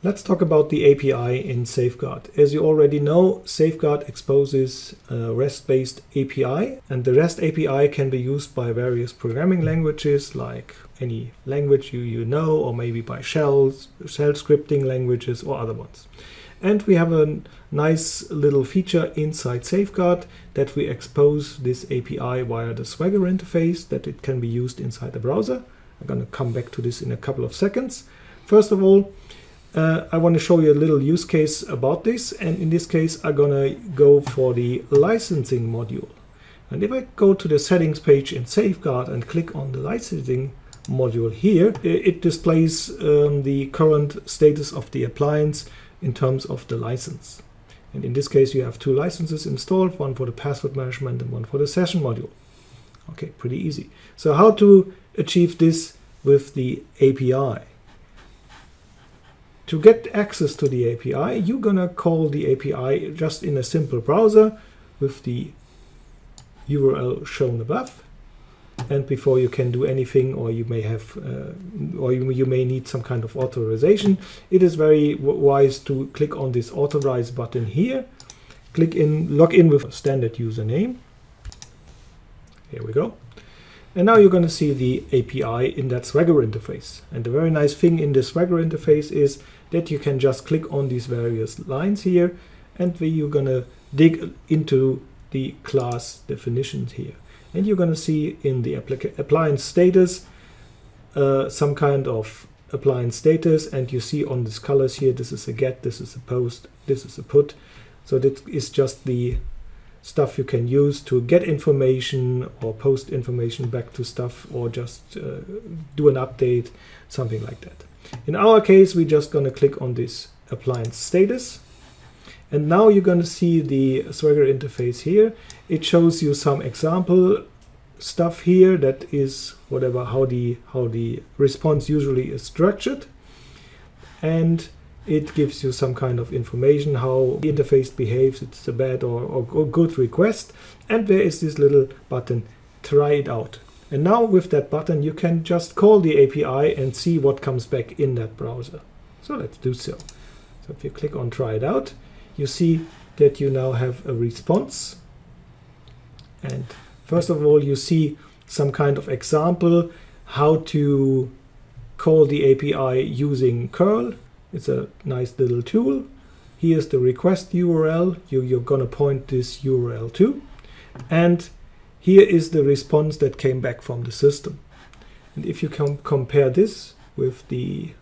Let's talk about the API in Safeguard. As you already know, Safeguard exposes a REST-based API, and the REST API can be used by various programming languages like any language you, you know, or maybe by shells, shell scripting languages, or other ones. And we have a nice little feature inside Safeguard that we expose this API via the Swagger interface that it can be used inside the browser. I'm going to come back to this in a couple of seconds. First of all, uh, I want to show you a little use case about this. And in this case, I'm to go for the licensing module. And if I go to the settings page in Safeguard and click on the licensing module here, it displays um, the current status of the appliance in terms of the license. And in this case, you have two licenses installed, one for the password management and one for the session module. Okay, pretty easy. So how to achieve this with the API? To get access to the API, you're gonna call the API just in a simple browser with the URL shown above. And before you can do anything or you may have uh, or you, you, may need some kind of authorization it is very wise to click on this authorize button here. Click in log in with a standard username. Here we go. And now you're going to see the API in that Swagger interface. And the very nice thing in the Swagger interface is that you can just click on these various lines here and you're to dig into the class definitions here. And you're to see in the appliance status uh, some kind of appliance status and you see on these colors here this is a get this is a post this is a put. So that is just the stuff you can use to get information or post information back to stuff or just uh, do an update something like that. In our case we're just going to click on this appliance status. And now you're going to see the Swagger interface here. It shows you some example stuff here that is whatever how the how the response usually is structured. And it gives you some kind of information how the interface behaves it's a bad or, or, or good request and there is this little button try it out and now with that button you can just call the API and see what comes back in that browser so let's do so so if you click on try it out you see that you now have a response. And first of all, you see some kind of example how to call the API using curl. It's a nice little tool. Here's the request URL you, you're going to point this URL to. And here is the response that came back from the system. And if you can compare this with the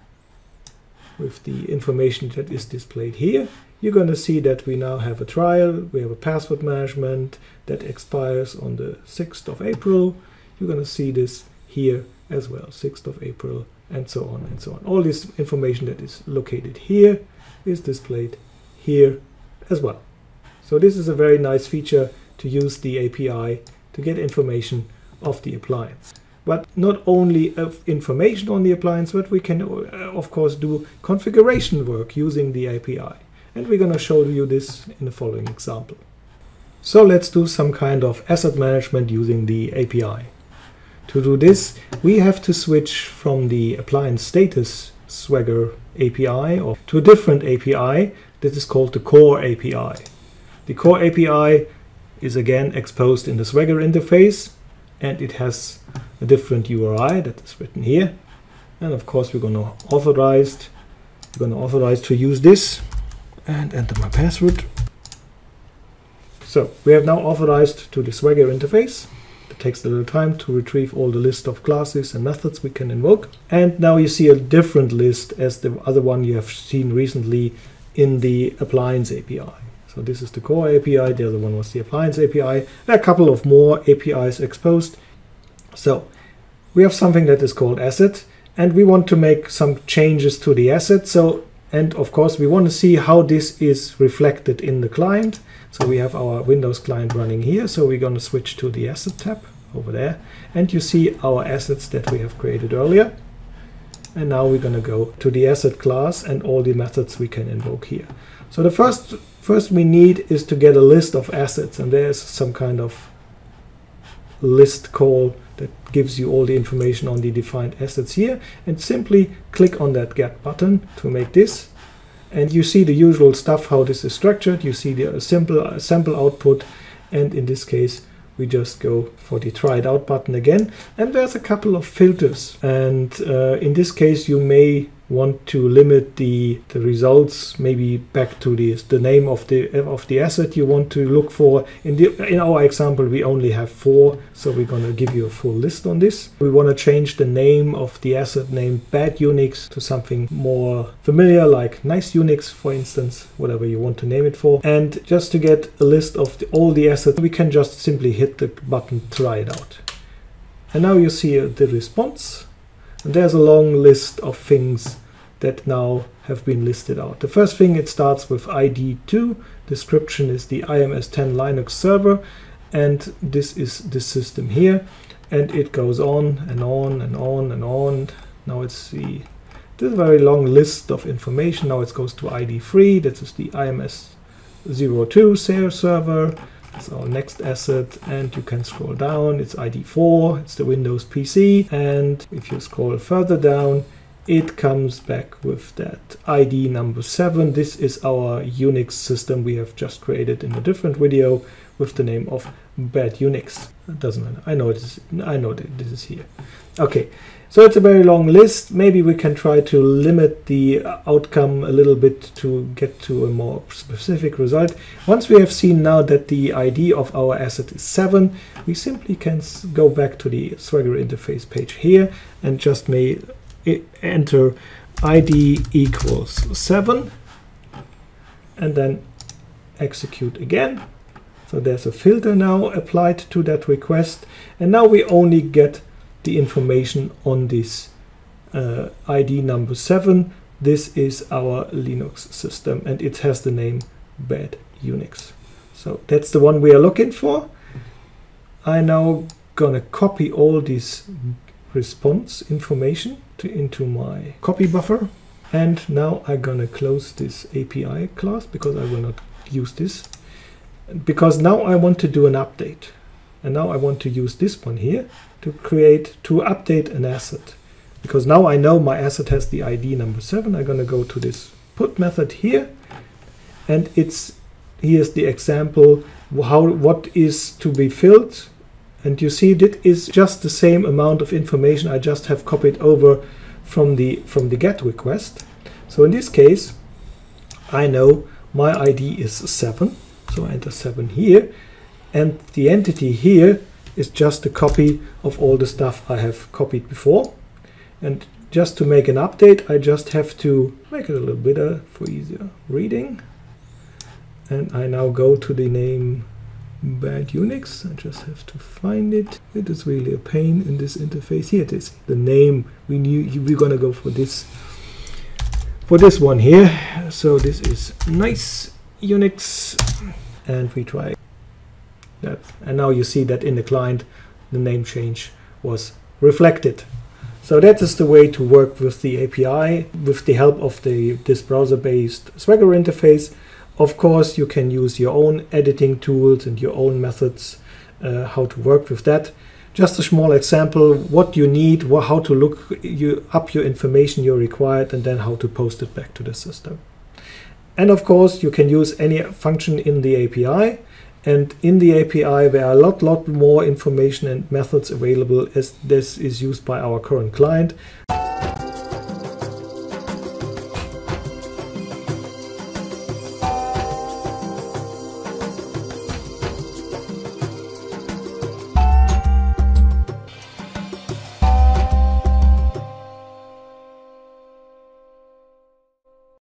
with the information that is displayed here, you're going to see that we now have a trial. We have a password management that expires on the 6th of April. You're going to see this here as well, 6th of April, and so on and so on. All this information that is located here is displayed here as well. So this is a very nice feature to use the API to get information of the appliance. But not only of information on the appliance, but we can, uh, of course, do configuration work using the API and we're going to show you this in the following example. So let's do some kind of asset management using the API. To do this, we have to switch from the appliance status Swagger API or to a different API that is called the core API. The core API is again exposed in the Swagger interface and it has a different URI that is written here. And of course we're going to authorize we're going to authorize to use this and enter my password. So we have now authorized to the Swagger interface. It takes a little time to retrieve all the list of classes and methods we can invoke. And now you see a different list as the other one you have seen recently in the appliance API. So this is the core API, the other one was the appliance API. There are a couple of more APIs exposed. So we have something that is called asset and we want to make some changes to the asset. So and of course, we want to see how this is reflected in the client. So we have our Windows client running here. So we're going to switch to the Asset tab over there. And you see our assets that we have created earlier. And now we're going to go to the asset class and all the methods we can invoke here. So the first first we need is to get a list of assets. And there's some kind of list call that gives you all the information on the defined assets here and simply click on that get button to make this And you see the usual stuff, how this is structured. You see the simple sample output. And in this case, we just go for the try it out button again. And there's a couple of filters. And uh, in this case, you may want to limit the, the results maybe back to the, the name of the of the asset you want to look for. In the in our example we only have four, so we're gonna give you a full list on this. We want to change the name of the asset name bad Unix to something more familiar like nice Unix for instance, whatever you want to name it for. And just to get a list of the, all the assets, we can just simply hit the button try it out. And now you see uh, the response and there's a long list of things that now have been listed out. The first thing it starts with ID2, description is the IMS10 Linux server, and this is the system here. And it goes on and on and on and on. Now it's the this very long list of information. Now it goes to ID3, this is the IMS02 server, our next asset and you can scroll down it's ID4 it's the Windows PC and if you scroll further down it comes back with that ID number 7 this is our Unix system we have just created in a different video with the name of bad Unix it doesn't matter I know this I know this is here okay so it's a very long list. Maybe we can try to limit the outcome a little bit to get to a more specific result. Once we have seen now that the ID of our asset is 7, we simply can go back to the Swagger interface page here and just may enter ID equals 7 and then execute again. So there's a filter now applied to that request and now we only get the information on this uh, ID number 7. This is our Linux system and it has the name bad Unix. So that's the one we are looking for. I now gonna copy all this response information to, into my copy buffer and now I'm gonna close this API class because I will not use this because now I want to do an update and now I want to use this one here to create, to update an asset. Because now I know my asset has the ID number 7. I'm to go to this put method here. And it's here's the example how what is to be filled. And you see that is just the same amount of information I just have copied over from the from the get request. So in this case, I know my ID is 7. So I enter 7 here and the entity here is just a copy of all the stuff I have copied before and just to make an update I just have to make it a little bigger for easier reading and I now go to the name bad Unix. I just have to find it. It is really a pain in this interface. Here it is. The name. We knew we're gonna go for this for this one here. So this is nice Unix. And we try that. And now you see that in the client, the name change was reflected. So that is the way to work with the API with the help of the this browser-based Swagger interface. Of course, you can use your own editing tools and your own methods uh, how to work with that. Just a small example, what you need, how to look you up your information you're required, and then how to post it back to the system. And of course, you can use any function in the API. And in the API, there are a lot, lot more information and methods available as this is used by our current client.